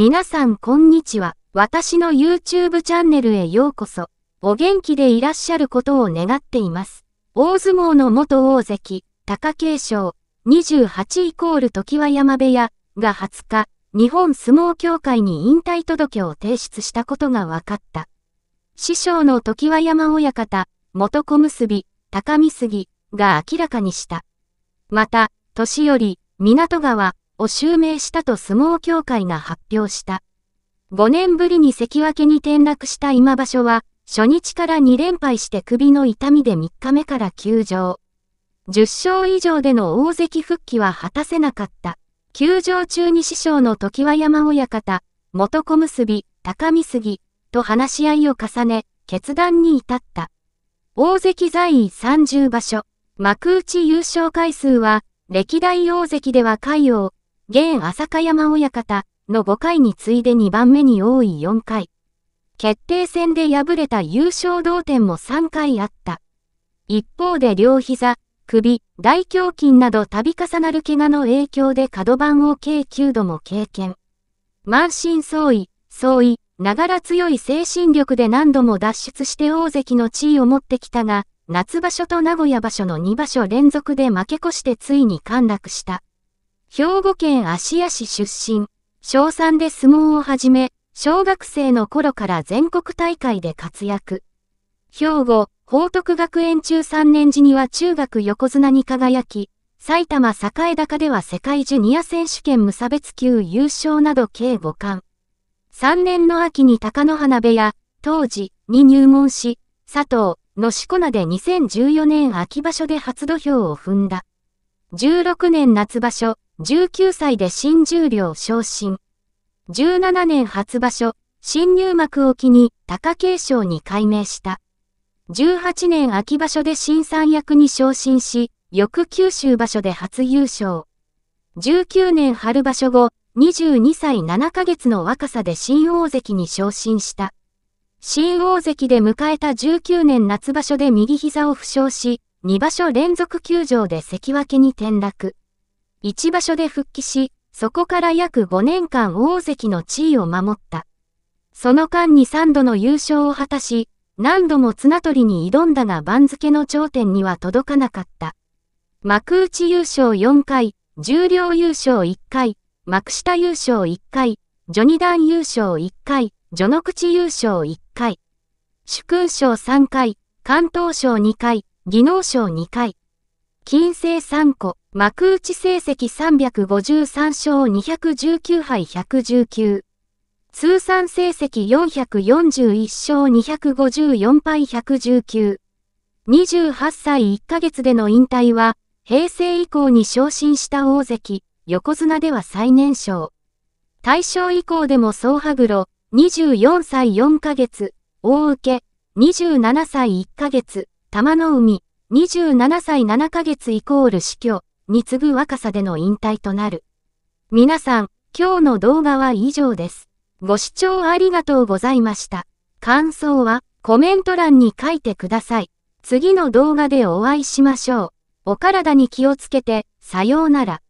皆さんこんにちは。私の YouTube チャンネルへようこそ。お元気でいらっしゃることを願っています。大相撲の元大関、貴景勝、28イコール時は山部屋が20日、日本相撲協会に引退届を提出したことが分かった。師匠の時は山親方、元小結、高見杉が明らかにした。また、年寄り、港川を襲名したと相撲協会が発表した。5年ぶりに関脇に転落した今場所は、初日から2連敗して首の痛みで3日目から休場。10勝以上での大関復帰は果たせなかった。休場中に師匠の時は山親方、元小結、高見杉、と話し合いを重ね、決断に至った。大関在位30場所、幕内優勝回数は、歴代大関では海王、現浅香山親方の5回に次いで2番目に多い4回。決定戦で敗れた優勝同点も3回あった。一方で両膝、首、大胸筋など度重なる怪我の影響で角番を計9度も経験。満身創痍、創痍、ながら強い精神力で何度も脱出して大関の地位を持ってきたが、夏場所と名古屋場所の2場所連続で負け越してついに陥落した。兵庫県芦屋市出身、小3で相撲を始め、小学生の頃から全国大会で活躍。兵庫、報徳学園中3年時には中学横綱に輝き、埼玉栄高では世界ジュニア選手権無差別級優勝など計5冠。3年の秋に高野花部屋、当時に入門し、佐藤のしこなで2014年秋場所で初土俵を踏んだ。16年夏場所、19歳で新十両昇進。17年初場所、新入幕を機に貴景勝に改名した。18年秋場所で新三役に昇進し、翌九州場所で初優勝。19年春場所後、22歳7ヶ月の若さで新大関に昇進した。新大関で迎えた19年夏場所で右膝を負傷し、2場所連続休場で関脇に転落。1場所で復帰し、そこから約5年間大関の地位を守った。その間に3度の優勝を果たし、何度も綱取りに挑んだが番付の頂点には届かなかった。幕内優勝4回、重量優勝1回、幕下優勝1回、序二段優勝1回、序の口優勝1回、主勲賞3回、関東賞2回、技能賞2回、金星3個、幕内成績353勝219敗119。通算成績441勝254敗119。28歳1ヶ月での引退は、平成以降に昇進した大関、横綱では最年少。大正以降でも総羽黒、24歳4ヶ月、大受け、27歳1ヶ月、玉の海、27歳7ヶ月イコール死去に次ぐ若さでの引退となる。皆さん、今日の動画は以上です。ご視聴ありがとうございました。感想はコメント欄に書いてください。次の動画でお会いしましょう。お体に気をつけて、さようなら。